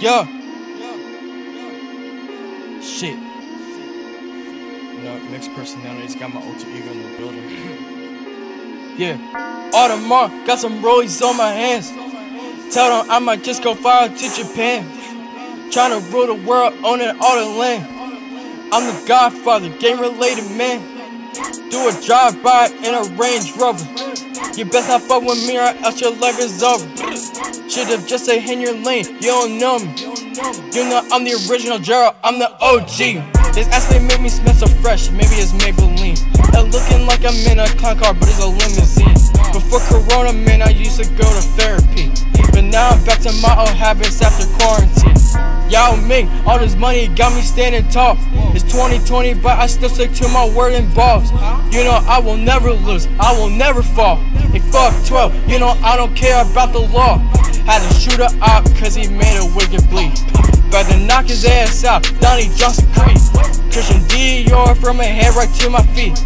Yo. Shit. You know, mixed personalities got my alter ego in the building. yeah. Audemars, got some rollies on my hands. Tell them I might just go far to Japan. Trying to rule the world, owning all the land. I'm the godfather, game related man. Do a drive by in a Range Rover. You best not fuck with me or else your life is over. Should've just stayed in your lane, you don't know me. You know I'm the original Gerald, I'm the OG. This actually made me smell so fresh, maybe it's Maybelline. It looking like I'm in a clown car, but it's a limousine. Before Corona, man, I used to go to therapy. But now I'm back to my old habits after quarantine. Yao Ming, all this money got me standing tall. It's 2020, but I still stick to my word and balls. You know I will never lose, I will never fall. Hey, fuck 12, you know I don't care about the law. Had to shoot her up cause he made a wicked bleed. Better knock his ass out, Donnie Johnson Creed. Christian Dior from my head right to my feet.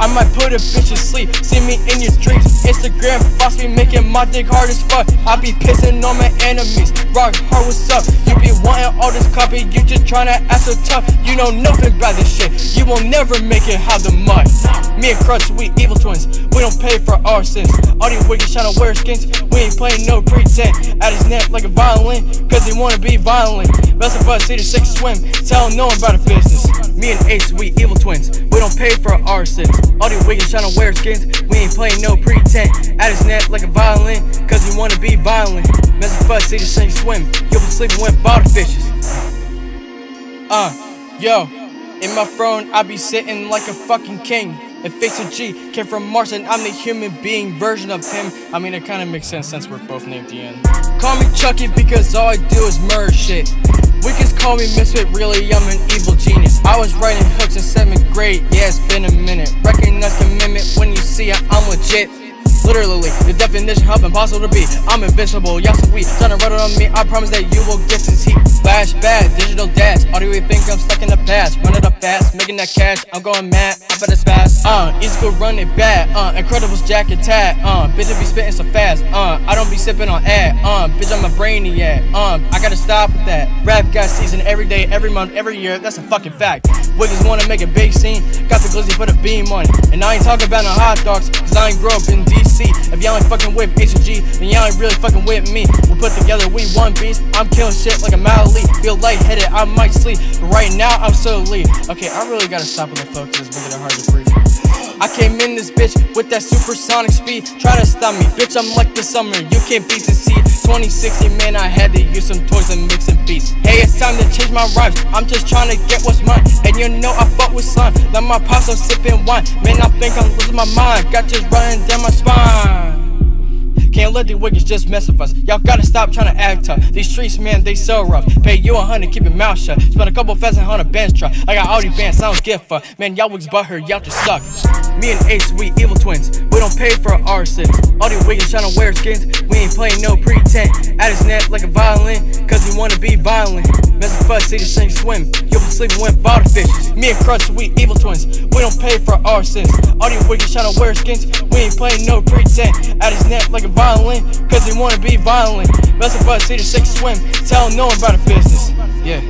I might put a bitch to sleep, see me in your dreams. Instagram boss me making my dick hard as fuck. I be pissing on my enemies. Rock hard, what's up? You be wanting all this copy, you just tryna act so tough. You know nothing about this shit. You will never make it out the mud. Me and Kruttz, we evil twins. We don't pay for our sins. All these wicked tryna wear skins. We ain't playing no pretend. At his neck like a violin, cause they wanna be violent. Best of us see the six swim. Tell no one about the business. Me and Ace, we evil twins. We don't pay for our sins. All these wicked tryna wear skins. We ain't playing no pretend. At his neck like a violin, cause he wanna be violent. Mess with us, see the sink swim. You'll be sleeping with bottle fishes. Uh, yo, in my throne, I be sitting like a fucking king. If Face a G came from Mars and I'm the human being version of him, I mean, it kinda makes sense since we're both named Ian. Call me Chucky because all I do is murder shit. Wickets call me Misfit, really, I'm an evil genius. I was writing hooks in 7th grade, yeah, it's been a minute. Recognize commitment when you see it, I'm legit. Literally, the definition of impossible to be. I'm invincible, y'all sweet. Trying to run it on me, I promise that you will get this heat. Flash bad, digital dash. All you think I'm stuck in the past? Run it up fast, making that cash. I'm going mad, I better fast. Uh, easy go run it bad. Uh, Incredibles jacket tag. Uh, bitch, I be spitting so fast. Uh, I don't be sipping on ad. Uh, bitch, I'm a brainiac. Um, I gotta stop with that. Rap God Season every day, every month, every year. That's a fucking fact. Wiggins wanna make a big scene. Got the glizzy, put a beam on it. And I ain't talking about no hot dogs, cause I ain't grow up in DC. If y'all ain't fucking with H&G, then y'all ain't really fucking with me. We put together, we one beast. I'm killing shit like a Mally. Feel lightheaded, I might sleep. But right now, I'm so elite. Okay, I really gotta stop with the focus, making it hard to breathe. I came in this bitch with that supersonic speed. Try to stop me, bitch. I'm like the summer. You can't beat the seed. 2060, man, I had to use some toys and mix and beats. Hey, it's time to change my rhymes. I'm just trying to get what's mine. And you know I fuck with slime. Like my pops, I'm sipping wine. Man, I think I'm losing my mind. Got just running down my spine. Can't let the wickets just mess with us. Y'all gotta stop trying to act tough. These streets, man, they so rough. Pay you a hundred, keep your mouth shut. Spend a couple thousand on a bench truck. I got these bands, I don't give a fuck. Man, y'all wigs butthurt, y'all just suck. Me and Ace, we evil twins. We don't pay for our sins. All these wiggins trying to wear skins. We ain't playing no pretend. At his neck like a violin, cause he wanna be violent. Mess with us, see the sink swim. You'll be sleeping with bottle fish. Me and Kruttz, we evil twins. We don't pay for our sins. All these wiggins trying to wear skins. We ain't playing no pretend. At his neck like a violin, cause he wanna be violent. Mess with us, see the sink swim. Tell no one about the business. Yeah.